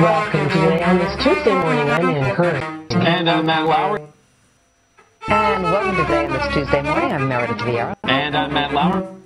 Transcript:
Welcome today on this Tuesday morning. I'm Ann Curry, And I'm Matt Lauer. And welcome today on this Tuesday morning. I'm Meredith Vieira. And I'm Matt Lauer.